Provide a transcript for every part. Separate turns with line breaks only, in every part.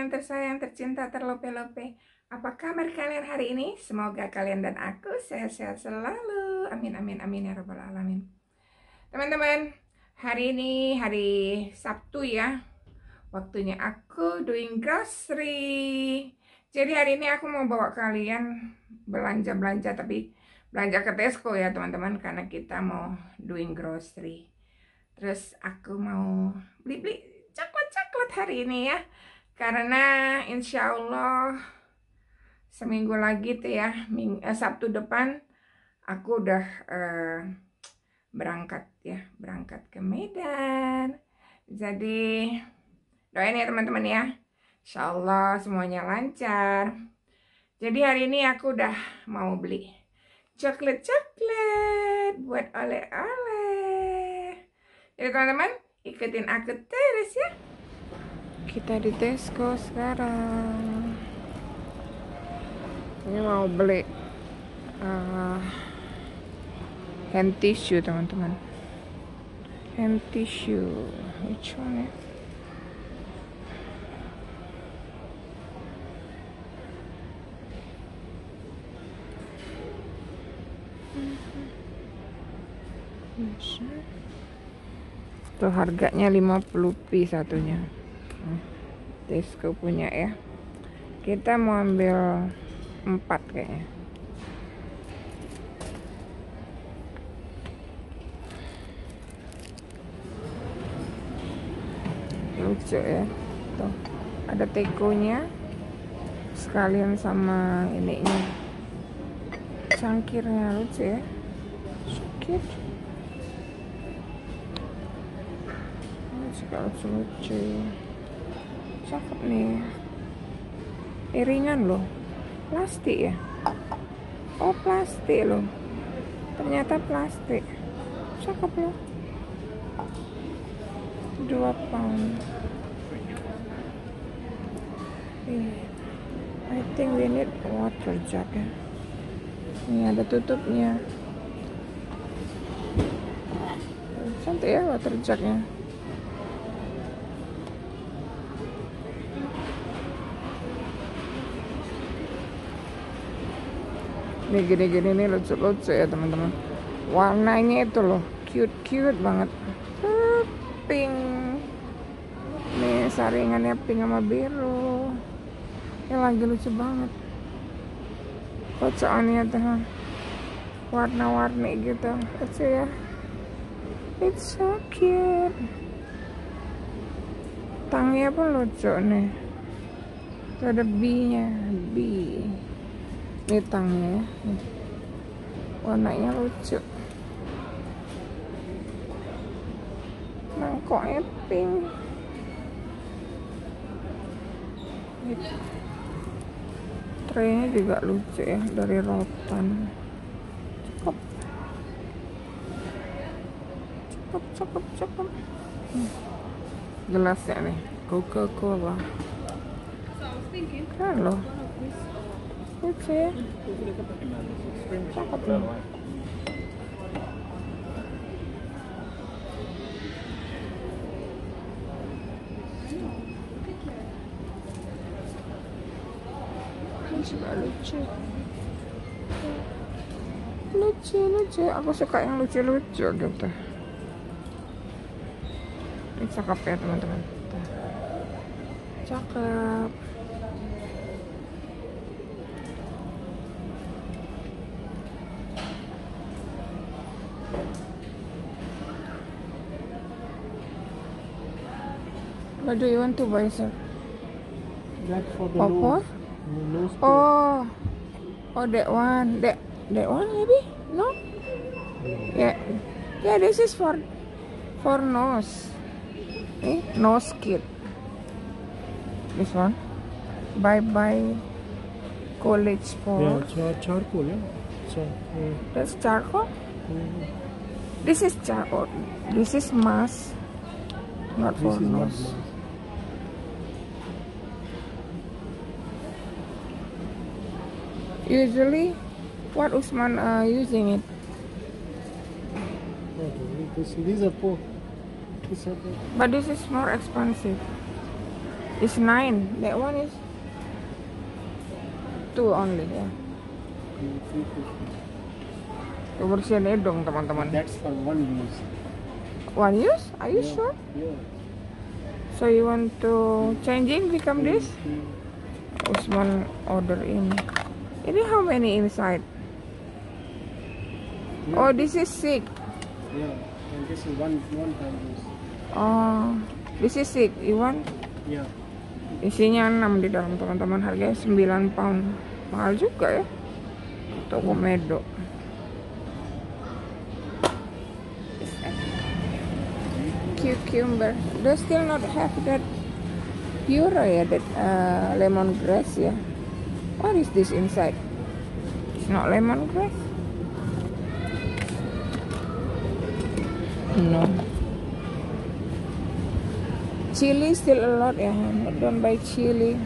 yang tersayang, tercinta, terlope-lope. Apa kabar kalian hari ini? Semoga kalian dan aku sehat-sehat selalu. Amin, amin, amin ya robbal alamin. Teman-teman, hari ini hari Sabtu ya. Waktunya aku doing grocery. Jadi hari ini aku mau bawa kalian belanja-belanja tapi belanja ke Tesco ya teman-teman karena kita mau doing grocery. Terus aku mau beli-beli coklat-coklat hari ini ya karena insya Allah seminggu lagi tuh ya ming eh, Sabtu depan aku udah eh, berangkat ya berangkat ke Medan. Jadi doain ya teman-teman ya. Insya Allah semuanya lancar. Jadi hari ini aku udah mau beli coklat-coklat buat oleh-oleh. Jadi teman-teman ikutin aku terus ya kita di Tesco sekarang. Ini mau beli uh, hand tissue teman-teman. Hand tissue which one ya? Tuh harganya 50 pi satunya. Tesco punya ya. Kita mau ambil 4 kayaknya. Lucu ya. Tuh, ada tekonya sekalian sama ininya. Cangkirnya lucu ya. Sakit. juga lucu-lucu cakep nih. Ringan loh. Plastik ya? Oh plastik loh. Ternyata plastik. Cakep loh. Dua pound. I think we need water jug ya. Ini ada tutupnya. Cantik ya water jugnya nih gini-gini nih lucu-lucu ya teman-teman. Warnanya itu loh cute-cute banget. Pink. Nih saringannya pink sama biru. Ini lagi lucu banget. Kocokannya tuh warna-warni gitu. Lucu ya. It's so cute. Tangnya pun lucu nih. Tuh ada B nya B ini tangnya ya. Warnanya lucu. Mangkoknya pink. Traynya juga lucu ya dari rotan. Cakep cakep cakep cakep hmm. gelasnya nih. Coca Cola kan loh lucu ya cakep lucu lucu lucu. Aku suka yang lucu-lucu gitu. Ini cakep ya teman-teman. Cakep What do you want to buy, sir?
That for the
Pawpaw?
nose.
Oh, oh, that one, that that one maybe? No? Yeah, yeah. This is for for nose. Eh, nose kit. This one. Bye bye. College for
Yeah, char charcoal, yeah. So, uh,
that's charcoal.
uh,
This is charcoal. This is mask, not
this
for nose.
nice.
Usually, what Usman uh, using it?
These are poor. These are the,
But this is more expensive. It's nine. That one is two only ya.
Fifty.
Kebersihan hidung teman-teman.
That's for one use.
One use? Are you
Yeah.
sure?
Yeah.
So you want to changing become this? Usman order ini. Ini how many inside?
Yeah.
Oh, this is six.
Yeah. And this is one one time use.
Oh, this is six. You want?
Yeah.
Isinya 6 di dalam teman-teman. Harganya 9 pound. Mahal juga ya. Toko Medo. Cucumber. They still not have that pure ya, that uh, lemongrass ya. What is this inside? It's not lemongrass. No. Chili still a lot ya. Don't buy chili.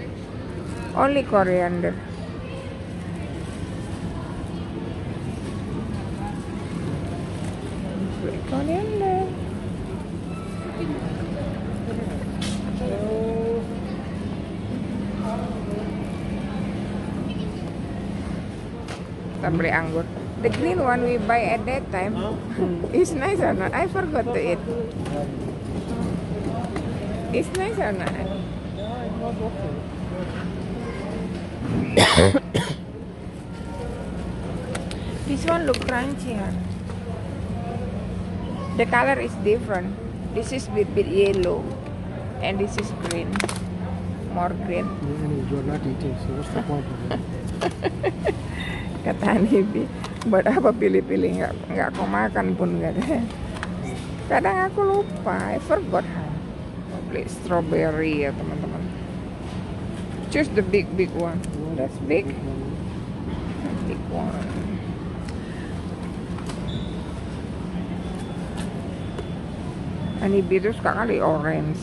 Only coriander. Kita beli anggur. The green one we buy at that time hmm. is nice or not? I forgot to eat. It's nice or not?
Yeah, it was okay.
This one look crunchy, huh? The color is different. This is bit bit yellow, and this is green, more green.
Anyway, you're not eating, so what's the point of it?
Kata Hanibi, buat apa pilih-pilih nggak nggak kau makan pun ada. Kadang aku lupa, I forgot. Mau Beli strawberry ya teman-teman. Choose the big big one. That's big. Big one. Hanibi itu suka kali orange.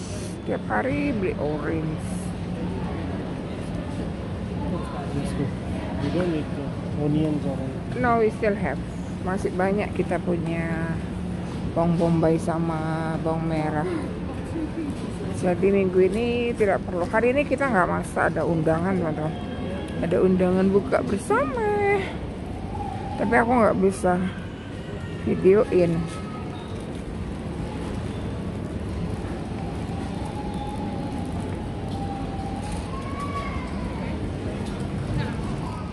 Tiap hari beli orange.
Onions anything.
No, we still have. Masih banyak kita punya bawang bombay sama bawang merah. Jadi minggu ini tidak perlu. Hari ini kita nggak masak, ada undangan teman-teman. Ada undangan buka bersama. Tapi aku nggak bisa videoin.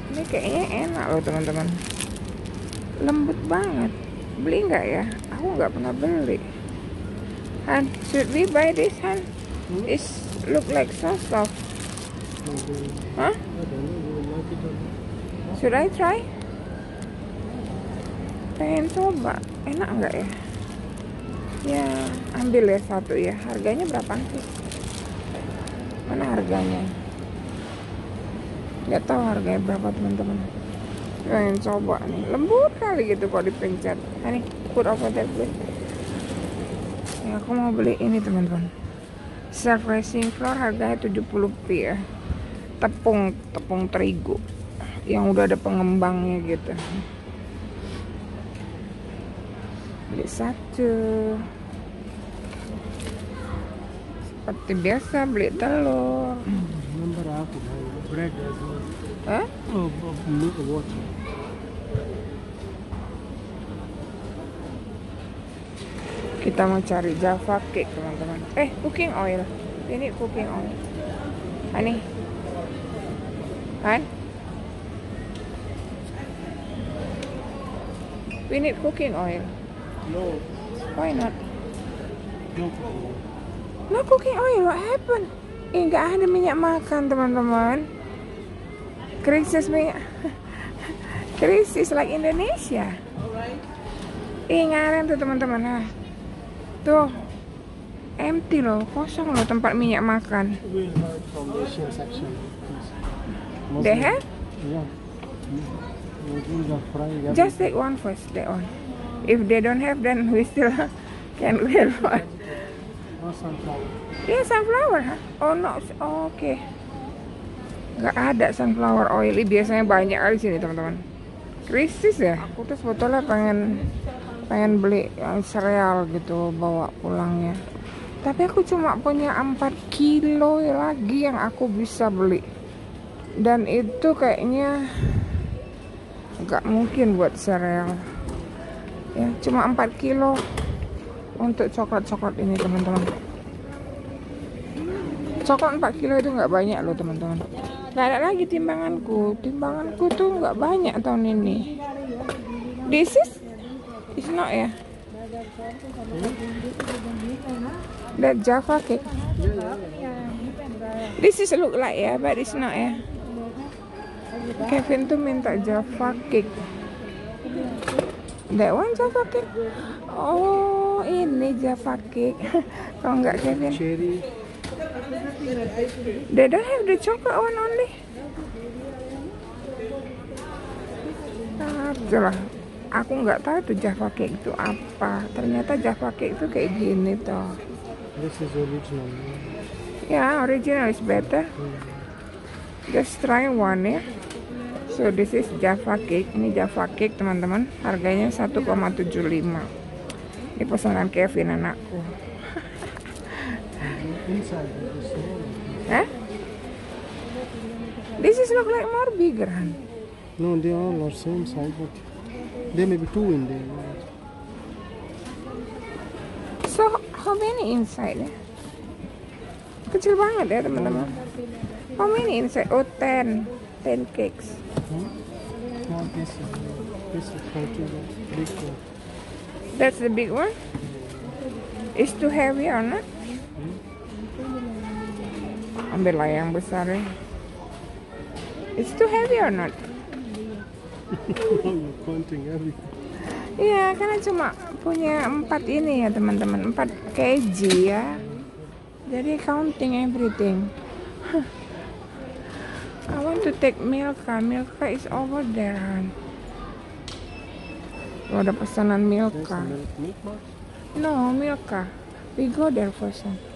Ini kayaknya enak loh teman-teman. Lembut banget. Beli nggak ya? Aku nggak pernah beli. Han, should we buy this Han? It look like so soft. Huh? Should I try? Pengen coba. Enak nggak ya? Ya, ambil ya satu ya. Harganya berapa sih? Mana harganya? Nggak tahu harganya berapa teman-teman. Pengen coba nih. Lembut kali gitu kalau dipencet. Ini put over there please. Ya, aku mau beli ini teman-teman. Self racing floor harganya 70 ya. Tepung tepung terigu yang udah ada pengembangnya gitu. Beli satu. Seperti biasa beli telur.
Have to buy bread as well.
Hah?
Oh, oh, water.
Kita mau cari Java cake teman-teman. Eh, cooking oil. Ini cooking oil. Ani. Han? We need cooking oil.
No,
Why not?
no.
No cooking oil, what happened? Eh, nggak ada minyak makan, teman-teman. Krisis minyak. Krisis like Indonesia. Ih, ngaren tuh, teman-teman. Nah. Tuh. Empty loh, kosong loh tempat minyak makan.
We'll buy from Asian section. Yes.
They have?
Yeah. Yeah.
Just take one first, that one. If they don't have, then we still can wear one.
Or sunflower.
Iya sunflower, huh? Oh no, oh, oke. Nggak ada sunflower oil. Biasanya banyak kali sini teman-teman. Krisis ya. Aku tuh sebetulnya pengen pengen beli yang sereal gitu bawa pulangnya. tapi aku cuma punya 4 kilo lagi yang aku bisa beli dan itu kayaknya nggak mungkin buat sereal ya cuma 4 kilo untuk coklat-coklat ini teman-teman coklat 4 kilo itu nggak banyak loh teman-teman nggak ada lagi timbanganku. Timbanganku tuh nggak banyak tahun ini. This is it's not ya. That java cake. This is look like ya but it's not ya. Kevin tuh minta java cake. That one java cake? Oh ini java cake. Kalau nggak Kevin. They don't have the chocolate one only. Ah, Itulah. Aku nggak tahu tuh Java cake itu apa. Ternyata Java cake itu kayak gini toh.
This is original.
Ya, original is better. Just try one ya. So this is Java cake. Ini Java cake teman-teman. Harganya 1,75. Ini pesanan Kevin anakku.
Inside.
Eh? This is look like more bigger.
No, they all are same size, but there may be two in there.
So, how many inside? Kecil banget ya teman-teman. How many inside? Oh, 10. 10 cakes.
Hmm? No, this is this is big one.
That's the big one. Is too heavy or not? Ambil lah yang besar ya. It's too heavy or not?
You're counting everything.
Iya, karena cuma punya empat ini ya teman-teman, empat kg ya. Jadi counting everything. I want to take Milka. Milka is over there. Oh, ada pesanan Milka.
box.
No, Milka. We go there first. Han.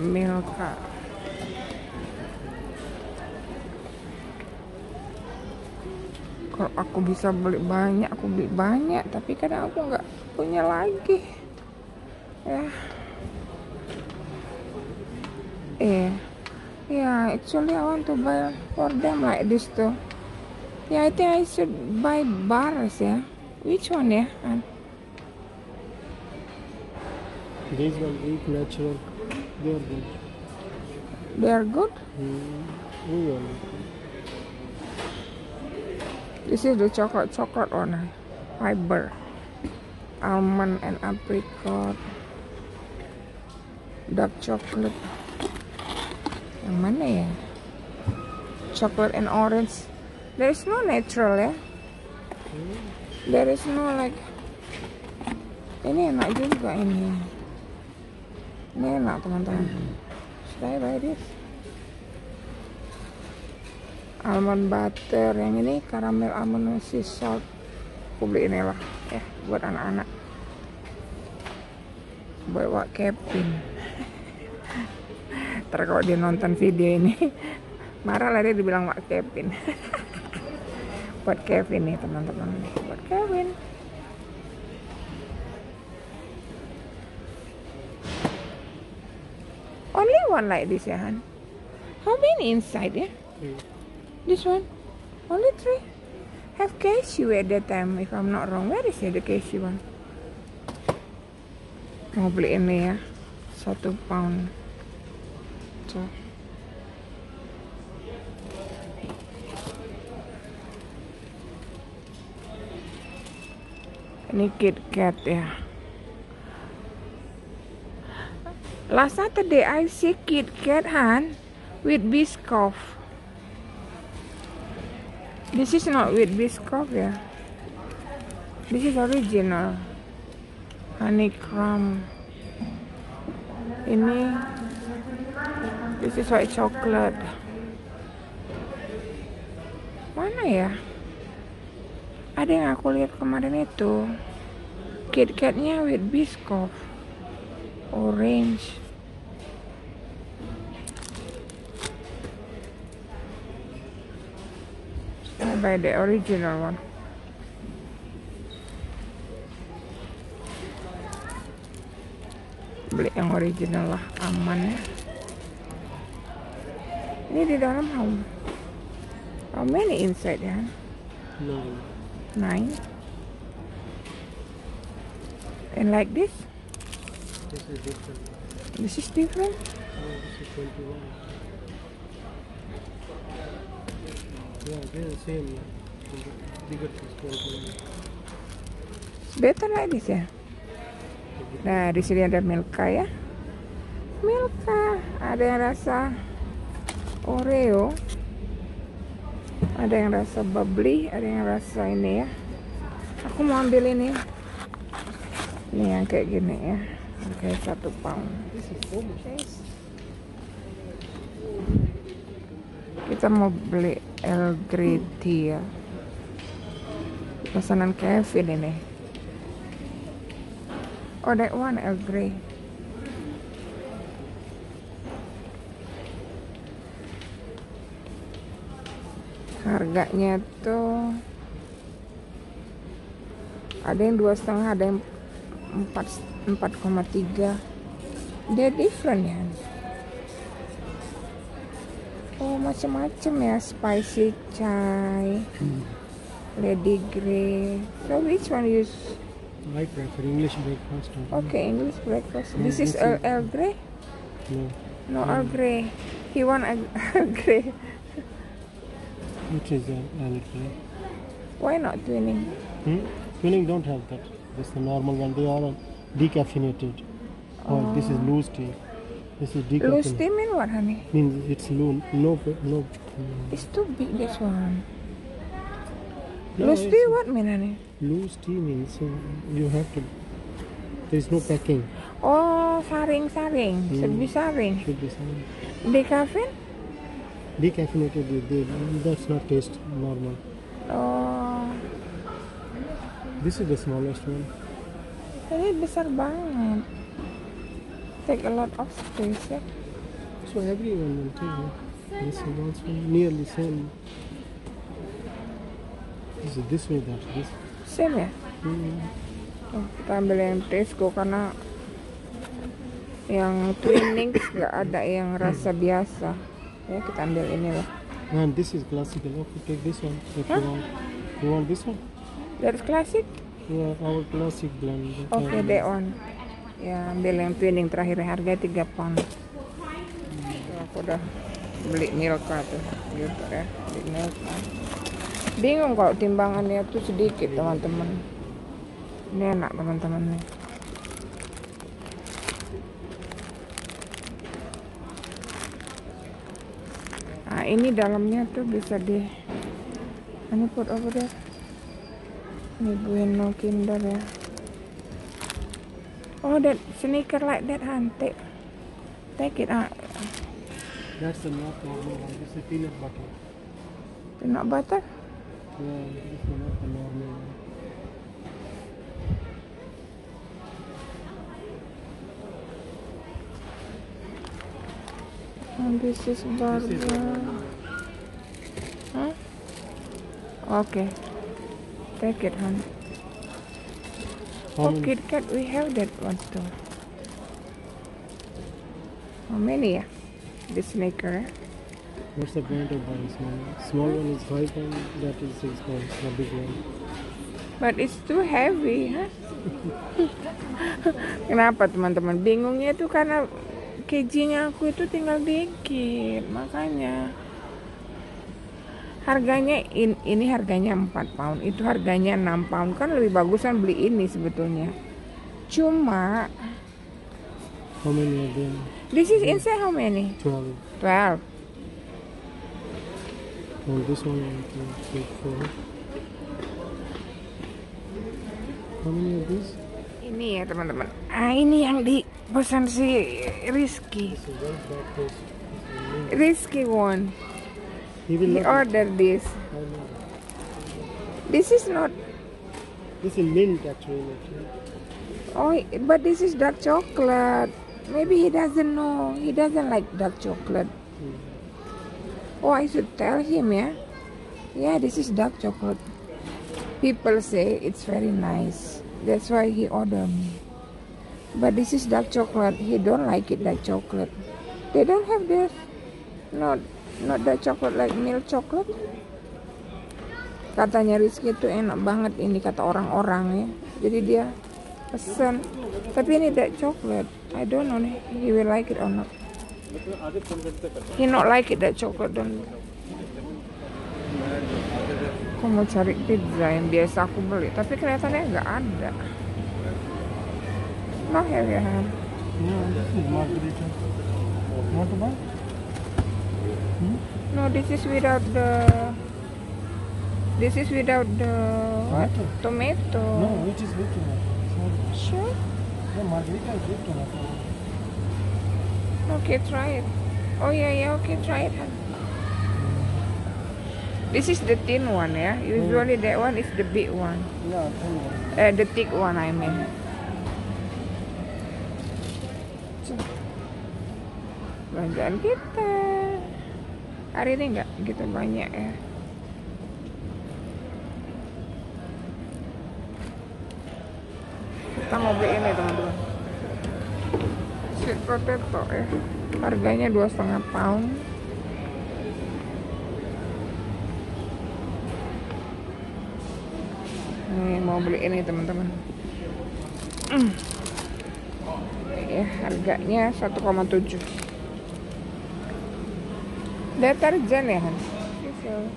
Milka. Kalau aku bisa beli banyak, aku beli banyak. Tapi kadang aku nggak punya lagi. Ya. Eh. Yeah, actually I want to buy for them like this too. Yeah, I think I should buy bars ya. Which one ya? Han?
These one eat natural. They are good.
They are good.
Hmm. Will.
This is the chocolate chocolate one. Fiber. Almond and apricot. Dark chocolate. Yang mana ya? Chocolate and orange. There is no natural ya. There is no like. Ini enak juga ini. Ini enak teman-teman. Should I buy this? almond butter yang ini caramel almond sea salt. Aku beli ini lah ya buat anak-anak. Buat Wak Kevin. Ntar kalau dia nonton video ini marah lah dia dibilang Wak Kevin. Buat Kevin nih teman-teman. Buat Kevin one like this ya Han how many inside ya
Three.
This one? Only three? Have cashew at that time, if I'm not wrong. Where is the cashew one? Mau beli ini ya. Satu pound. So. Ini Kit Kat ya. Last Saturday I see Kit Kat Han with Biscoff. This is not with Biscoff ya. This is original. Honeycomb. Ini This is white chocolate. Mana ya? Ada yang aku lihat kemarin itu. Kit Katnya with Biscoff. Orange. I buy the original one. beli yang original lah aman ya ini di dalam how how many inside ya
Nine.
nine and like this
This is different.
this is different
Oh, this is 21. Yeah, they're the same. yeah. Bigger is 21.
better like this ya nah di sini ada Milka ya Milka ada yang rasa Oreo ada yang rasa bubbly ada yang rasa ini ya aku mau ambil ini ini yang kayak gini ya harganya satu pound. Kita mau beli El Grey ya. Pesanan Kevin ini oh that one El Grey harganya tuh ada yang dua setengah ada yang empat empat koma tiga dia different ya Oh macam-macam ya spicy chai, lady grey. So which one you?
I prefer English breakfast.
Okay, English breakfast.
Yeah,
This is Earl, Earl Grey.
No.
No Earl Grey. He want a Earl Grey.
Which is uh, Earl Grey?
Why not twinning?
Hmm? Twinning don't have that. This is the normal one. They are decaffeinated. Oh, this is loose tea. This is decaffeinated.
Loose tea mean what, honey?
Means it's loose. No, no. mm,
It's too big. This one.
No,
Loose tea what mean, honey?
Loose tea means uh, you have to. There is no packing.
Oh, saring-saring.
Hmm.
Serbi saring.
Should be some
Decafin?
decaffeinated. They, that's not taste normal.
Oh,
This is the smallest one.
ini besar banget. Take a lot of space ya.
So everyone will take it. This is also nearly same. This is this way that this.
Same ya?
Hmm.
Oh, kita ambil yang Tesco karena yang Twinings nggak ada yang rasa biasa. Ya kita ambil ini lah.
And this is classical. Okay, take this one if
Huh?
you want. You want this one?
That's classic.
Yeah, our classic blend.
Oke,
Uh,
that one. Ya ambil yang Twinning terakhir harga 3 pound. Tuh, aku udah beli Milka tuh, gitu ya, beli Milka. Bingung kalau timbangannya tuh sedikit teman-teman. Ini enak teman-teman nih. Nah ini dalamnya tuh bisa di ini put over there. Ini Bueno Kinder ya. Oh that sneaker like that han take it ah
That's not normal one. This is peanut butter.
peanut butter.
Yeah, this is not the normal one.
And this is
This is one.
Huh? Okay. Take it, hon.
How
Oh? Kit Kat, we have that one too. How many? Yeah? The sneaker. eh?
What's the point of buying small? Small one is five pound. That is six pound. The big one.
But it's too heavy, huh? Kenapa teman-teman? Bingungnya tuh karena kejinya aku itu tinggal dikit, makanya. Harganya in, ini harganya 4 pound, itu harganya 6 pound. Kan lebih bagusan beli ini sebetulnya. Cuma
How many them?
this is inside how many?
Twelve.
12.
And this one, one, two, three, four. How many of these?
Ini ya teman-teman. Ah ini yang di pesan si Rizky.
This.
Rizky one.
He will
He this. This is not
This is mint actually.
Oh, but this is dark chocolate. Maybe he doesn't know. He doesn't like dark chocolate.
Hmm.
Oh, I should tell him, yeah? Yeah, this is dark chocolate. People say it's very nice. That's why he ordered me. But this is dark chocolate. He don't like it dark chocolate. They don't have this. Not not dark chocolate like milk chocolate. Katanya Rizky itu enak banget ini kata orang-orang ya. Jadi dia pesan. Tapi ini dark chocolate. I don't know he will like it or not. He not like it dark chocolate don't. Aku mau cari pizza yang biasa aku beli, tapi kelihatannya nggak ada. No here you have.
Yeah, this is margarita. Want to buy? Hmm?
No, this is without the. This is without the what? Tomato.
No, which is with tomato. Sorry.
Sure.
Yeah, margarita is with tomato.
Okay, try it. Oh yeah, yeah. Okay, try it. This is the thin one, yeah. Usually that one is the big one.
Yeah, tell me.
Eh, the thick one I mean. Belanjaan kita hari ini nggak gitu banyak ya. Kita mau beli ini teman-teman. Sweet potato ya. Harganya dua setengah pound. Nih mau beli ini teman-teman. Ya harganya 1,7. Deterjen ya Han? This one.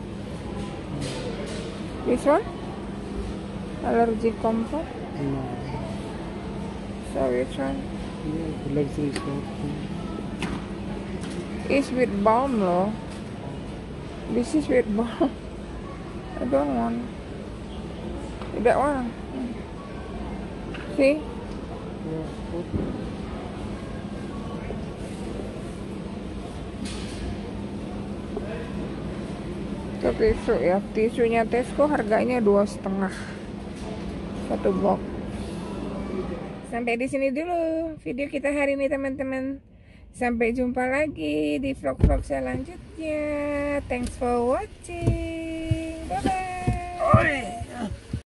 This one? Allergy comfort.
No.
So which one?
Yeah, luxury stuff.
Is with balm loh. This is with balm. I don't want. That one. See?
Yeah,
Itu tisu ya. Tisunya Tesco harganya dua setengah satu box. Sampai di sini dulu video kita hari ini teman-teman. Sampai jumpa lagi di vlog-vlog selanjutnya. Thanks for watching. Bye bye.